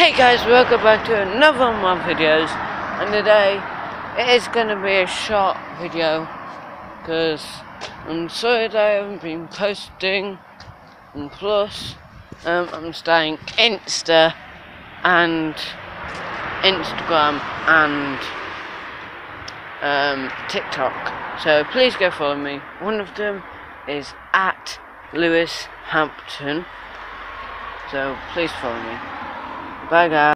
Hey guys, welcome back to another one of my videos. And today it is going to be a short video because I'm sorry that I haven't been posting and plus um, I'm starting Insta and Instagram and um, TikTok. So please go follow me. One of them is at Lewis Hampton. So please follow me Bye guys.